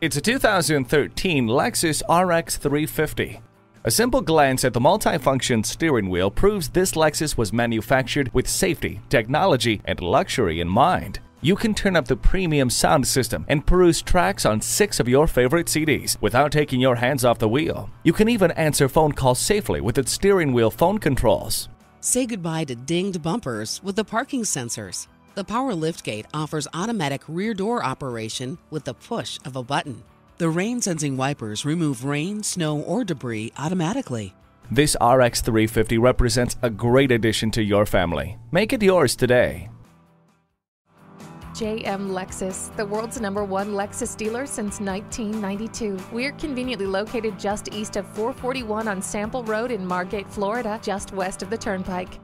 It's a 2013 Lexus RX 350. A simple glance at the multifunction steering wheel proves this Lexus was manufactured with safety, technology, and luxury in mind. You can turn up the premium sound system and peruse tracks on six of your favorite CDs without taking your hands off the wheel. You can even answer phone calls safely with its steering wheel phone controls. Say goodbye to dinged bumpers with the parking sensors. The power liftgate offers automatic rear door operation with the push of a button. The rain sensing wipers remove rain, snow, or debris automatically. This RX 350 represents a great addition to your family. Make it yours today. JM Lexus, the world's number one Lexus dealer since 1992. We're conveniently located just east of 441 on Sample Road in Margate, Florida, just west of the Turnpike.